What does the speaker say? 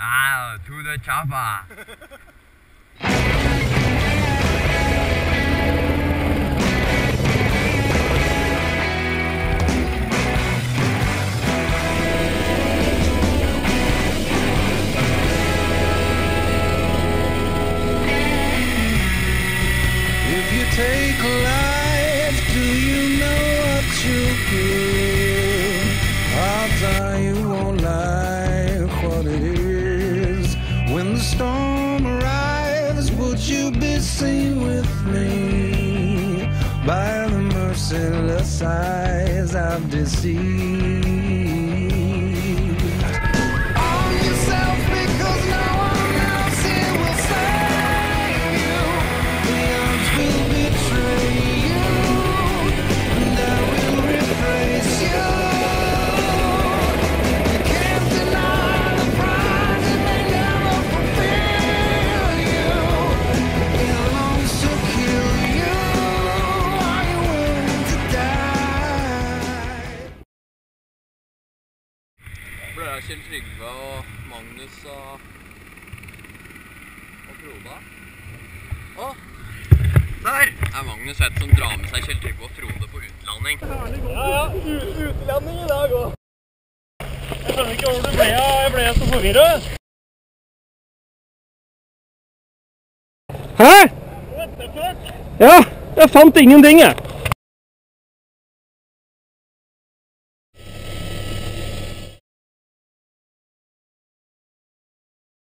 Ah, to the chopper. If you take life, do you know what you give? Odds are storm arrives, would you be seen with me? By the merciless eyes I've deceived. Ble er Kjell Trygve og Magnus og, og Frode? Å, der er Magnus et som drar med seg Kjell Trygve og Frode på utlanding. Ja, ja. u- Utlanding i dag òg. Jeg skjønner ikke hvor du ble av. Jeg ble så forvirra. Hæ? Ja, jeg fant ingenting, jeg.